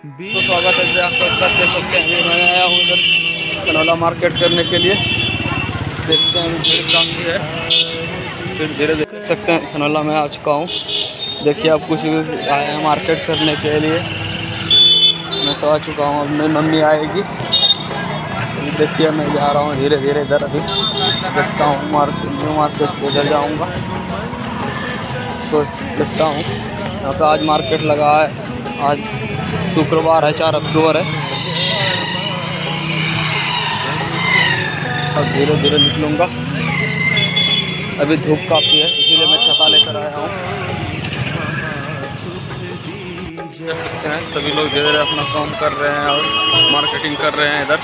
तो स्वागत है आप सबका देख सकते हैं, मैं आया हूँ इधर कनौला मार्केट करने के लिए। देखते हैं भीड़ है। फिर धीरे देख सकते हैं, कनौला में आ चुका हूँ। देखिए, आप कुछ भी आए हैं मार्केट करने के लिए। मैं तो आ चुका हूँ, अब मेरी मम्मी आएगी। देखिए, मैं जा रहा हूँ धीरे धीरे इधर अभी। देखता हूँ मार्केट, न्यू मार्केट को उधर जाऊँगा। तो देखता हूँ, यहाँ पर आज मार्केट लगा है। आज शुक्रवार है, चार अक्टूबर है। अब धीरे धीरे निकलूँगा। अभी धूप काफ़ी है, इसीलिए मैं छता लेकर आया हूँ। सभी लोग धीरे धीरे अपना काम कर रहे हैं और मार्केटिंग कर रहे हैं इधर।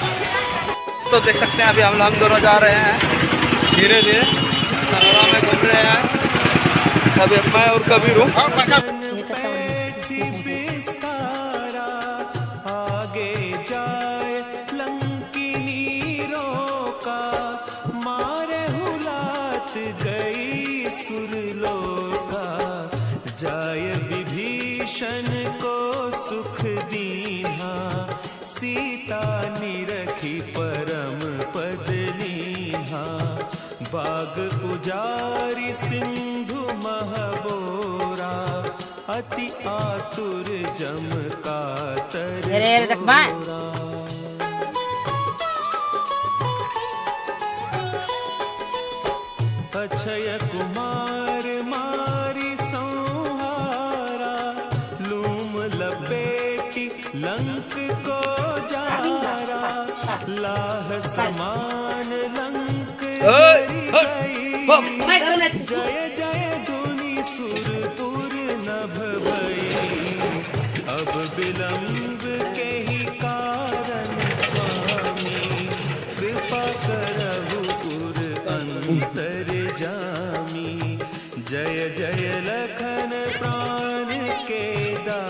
तो देख सकते हैं, अभी हम हम दोनों जा रहे हैं। धीरे धीरे में घूम रहे हैं। कभी मैं और कभी रूम गई सुरलोका जाय विभीषण को सुख दीना। सीता निरखी परम पद लीना बाग उजारी सिंधु महबोरा। अति आतुर जम का तर अक्षय कुमार मारी संहारा लूम लपेटी लंक को जारा लाह समान लंक जय जय धुनि सुर तुर नभ अब विलंब के ही कारण स्वामी कृपा करहु गुर अंतर जय लखन प्राण के दा